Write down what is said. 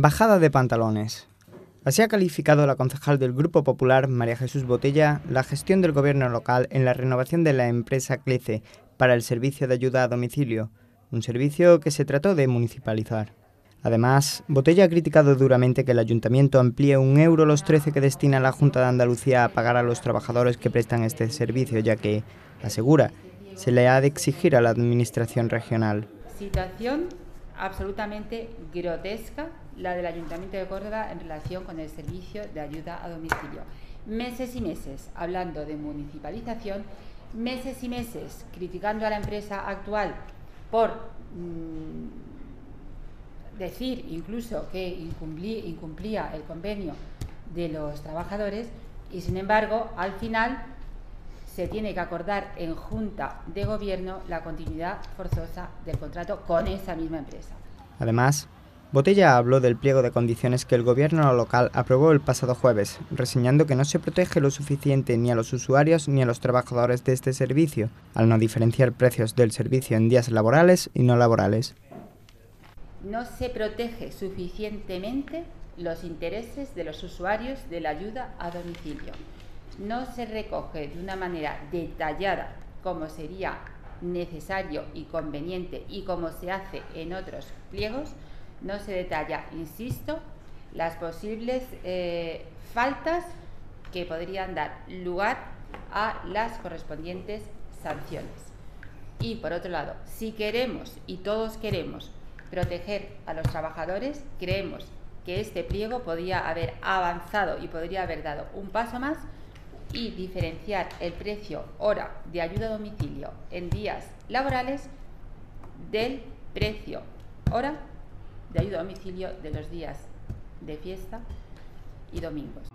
Bajada de pantalones. Así ha calificado la concejal del Grupo Popular, María Jesús Botella, la gestión del gobierno local en la renovación de la empresa CLECE para el servicio de ayuda a domicilio, un servicio que se trató de municipalizar. Además, Botella ha criticado duramente que el ayuntamiento amplíe un euro los 13 que destina la Junta de Andalucía a pagar a los trabajadores que prestan este servicio, ya que, asegura, se le ha de exigir a la administración regional. Absolutamente grotesca la del Ayuntamiento de Córdoba en relación con el servicio de ayuda a domicilio. Meses y meses hablando de municipalización, meses y meses criticando a la empresa actual por mmm, decir incluso que incumplía el convenio de los trabajadores y sin embargo al final se tiene que acordar en Junta de Gobierno la continuidad forzosa del contrato con esa misma empresa. Además, Botella habló del pliego de condiciones que el gobierno local aprobó el pasado jueves, reseñando que no se protege lo suficiente ni a los usuarios ni a los trabajadores de este servicio, al no diferenciar precios del servicio en días laborales y no laborales. No se protege suficientemente los intereses de los usuarios de la ayuda a domicilio no se recoge de una manera detallada como sería necesario y conveniente y como se hace en otros pliegos, no se detalla, insisto, las posibles eh, faltas que podrían dar lugar a las correspondientes sanciones. Y por otro lado, si queremos y todos queremos proteger a los trabajadores, creemos que este pliego podría haber avanzado y podría haber dado un paso más y diferenciar el precio hora de ayuda a domicilio en días laborales del precio hora de ayuda a domicilio de los días de fiesta y domingos.